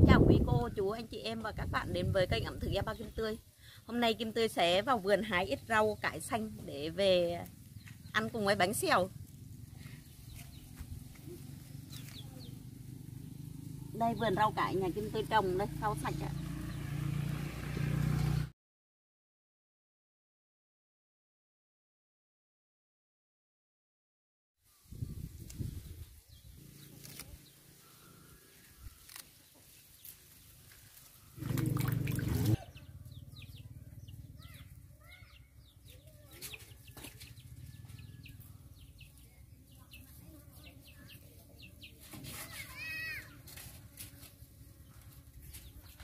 Xin chào quý cô, chú, anh chị em và các bạn đến với kênh ẩm thực Gia Ba Kim Tươi. Hôm nay Kim Tươi sẽ vào vườn hái ít rau cải xanh để về ăn cùng với bánh xèo. Đây vườn rau cải nhà Kim Tươi trồng đây, rau sạch ạ.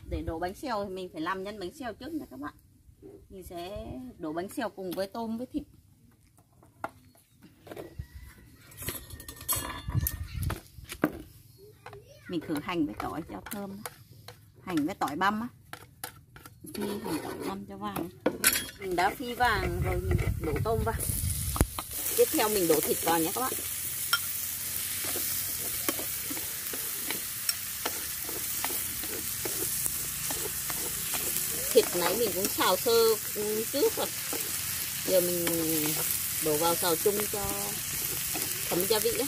Để đổ bánh xèo thì mình phải làm nhân bánh xèo trước nha các bạn. Mình sẽ đổ bánh xèo cùng với tôm với thịt. Mình khử hành với tỏi cho thơm hành với tỏi băm á. Phi hành tỏi băm cho vàng. Mình đã phi vàng rồi mình đổ tôm vào. Tiếp theo mình đổ thịt vào nhé các bạn. Thịt nãy mình cũng xào sơ ừ, trước rồi giờ mình đổ vào xào chung cho thấm gia vị á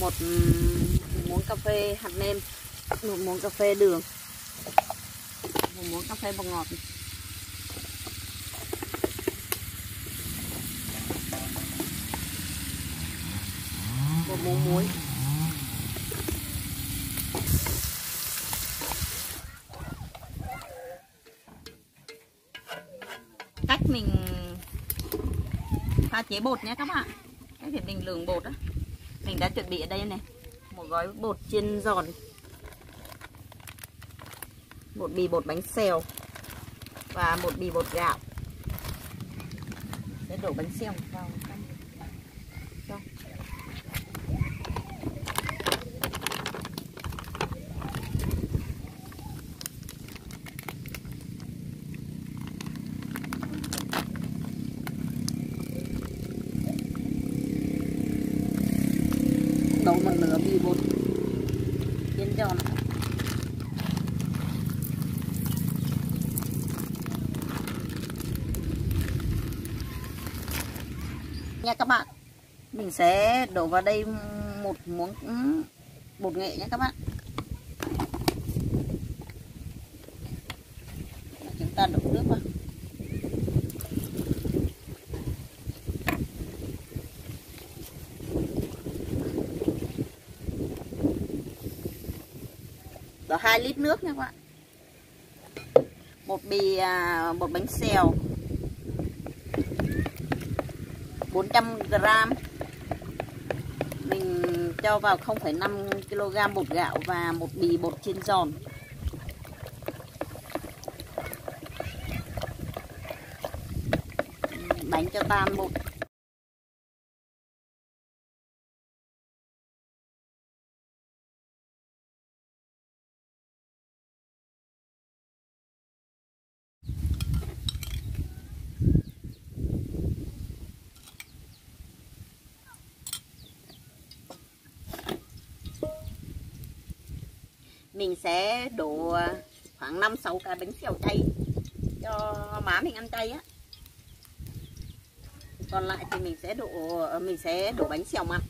một ừ, muỗng cà phê hạt nêm, một muỗng cà phê đường, một muỗng cà phê bột ngọt này. Một muối. Cách mình pha chế bột nhé các bạn. Cách để mình lường bột á. Mình đã chuẩn bị ở đây này. Một gói bột chiên giòn. Một bì bột bánh xèo và một bì bột gạo. Sẽ đổ bánh xèo vào trong. Đổ một nửa bị bột. Chiên giòn nha các bạn, mình sẽ đổ vào đây một muỗng bột nghệ nhé các bạn. Chúng ta đổ nước vào. Đổ 2 lít nước nha các bạn. Một bì à, bột bánh xèo. 400 g mình cho vào 0,5 kg bột gạo và một bì bột chiên giòn. Đánh cho tan bột mình sẽ đổ khoảng 5 6 cái bánh xèo chay cho má mình ăn chay á. Còn lại thì mình sẽ đổ ờ, mình sẽ đổ bánh xèo mặn.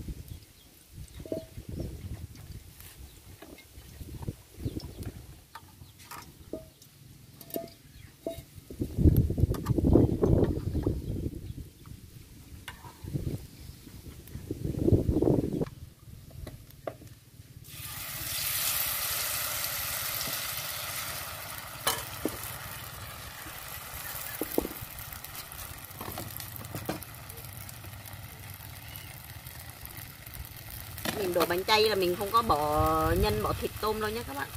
Mình đổ bánh chay là mình không có bỏ nhân, bỏ thịt, tôm đâu nhé các bạn.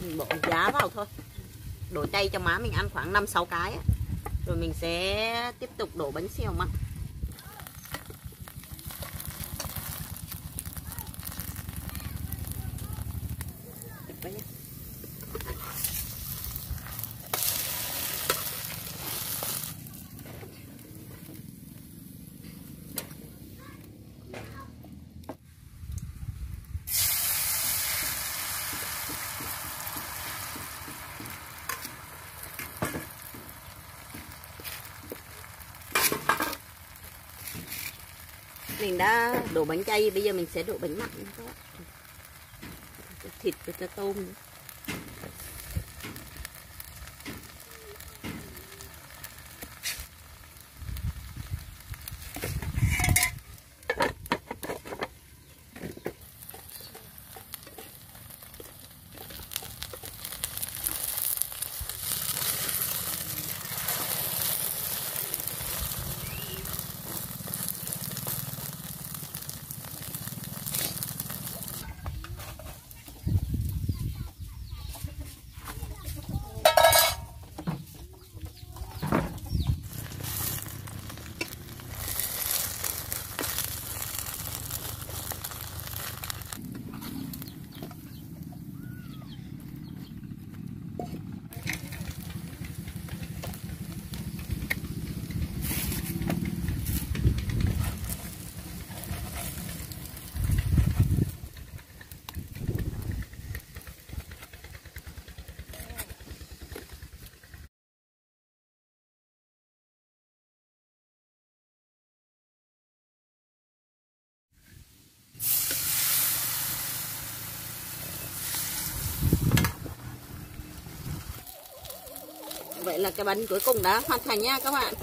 Mình bỏ giá vào thôi. Đổ chay cho má mình ăn khoảng 5 6 cái ấy. rồi mình sẽ tiếp tục đổ bánh xèo mặn. Mình đã đổ bánh chay bây giờ mình sẽ đổ bánh mặn nha các bạn thịt với cái tôm nữa. Vậy là cái bánh cuối cùng đã hoàn thành nha các bạn.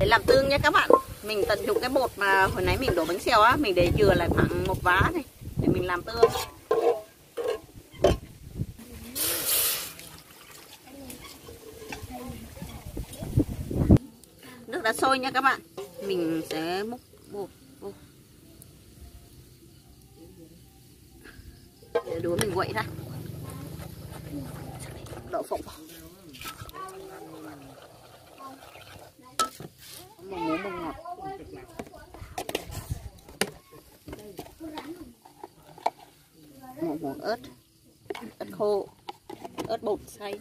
Để làm tương nha các bạn. Mình tận dụng cái bột mà hồi nãy mình đổ bánh xèo á, mình để dừa lại khoảng một vá này, để mình làm tương. Nước đã sôi nha các bạn. Mình sẽ múc bột bột. Để đũa mình quậy ra. Đậu phộng. Vào một ngọt. Một muỗng ớt. Ớt khô. Ớt bột xay.